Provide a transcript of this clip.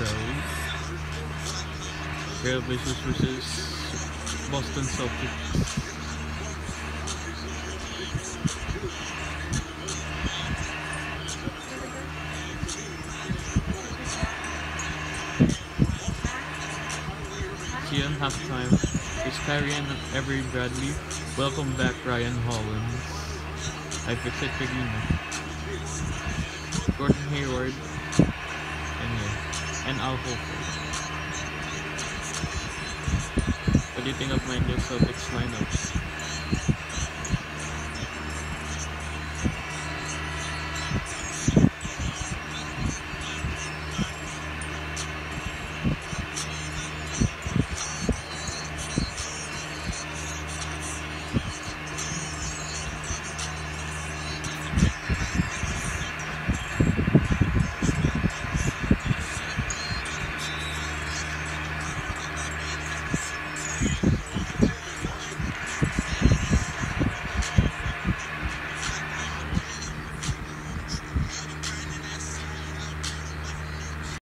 intro. Trailblazers versus Boston Celtics. In halftime. It's Kyrie and Avery Bradley. Welcome back, Ryan Holland. I fixed it for Gordon Hayward, and What do you think of my new Celtics lineup?